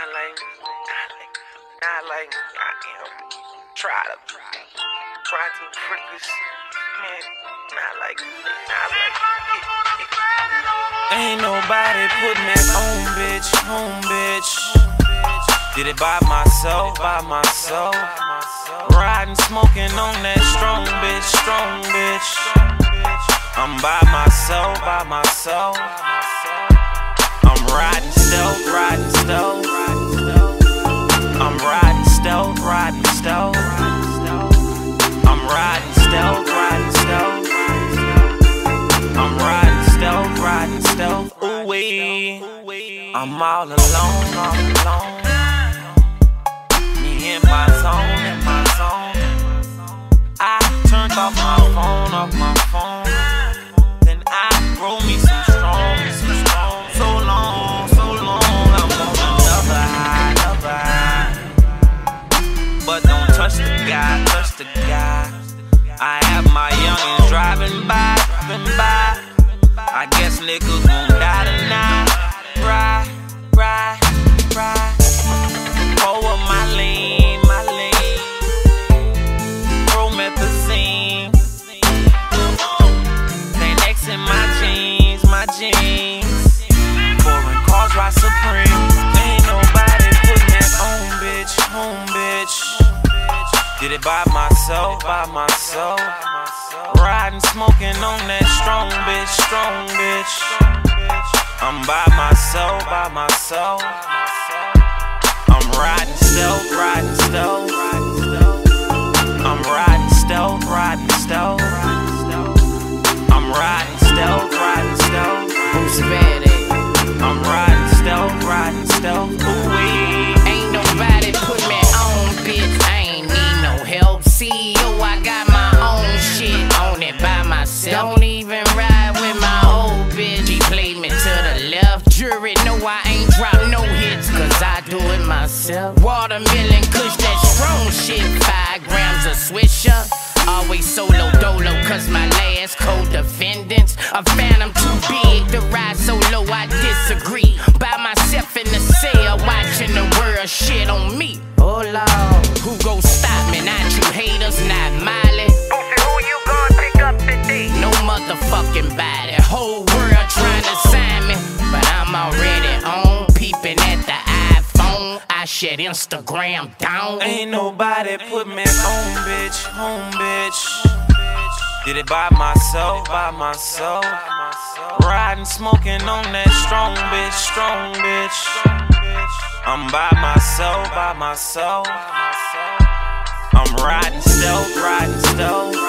Not like not like not like. I am. Try to, try to freakish. Man, not like not like. Ain't nobody put me on, bitch, home, bitch. Did it by myself, by myself. Riding, smoking on that strong bitch, strong bitch. I'm by myself, by myself. I'm riding stealth, riding stealth. I'm all alone, all alone. Me in my zone, in my zone. I turned off my phone, off my phone. Then I roll me some strong, some strong. So long, so long. I'm on another high, another high. But don't touch the guy, touch the guy. I have my youngins driving by, driving by. I guess niggas myself, by myself. Riding, smoking on that strong bitch, strong bitch. I'm by myself, by myself. I'm riding stealth, riding stealth. I'm riding stealth, riding stealth. I'm riding stealth, riding stealth. Who's bad at? I'm riding stealth, riding stealth. Ooh CEO, I got my own shit on it by myself. Don't even ride with my old bitch. She played me to the left. Jury no, I ain't drop no hits, cause I do it myself. Watermelon kush, that strong shit. Five grams of swisher. Always solo dolo, cause my last co-defendants. A phantom too big to ride solo, I disagree. Watching shit on me. Oh Lord, who gon' stop me? Not you haters, not Miley. Who you gonna pick up today? No motherfucking body. Whole world trying to sign me, but I'm already on. Peeping at the iPhone, I shut Instagram down. Ain't nobody put me on, bitch, home, bitch. Did it by myself, by myself. Riding, smoking on that strong bitch, strong bitch. I'm by myself, by myself. I'm riding stealth, riding stealth.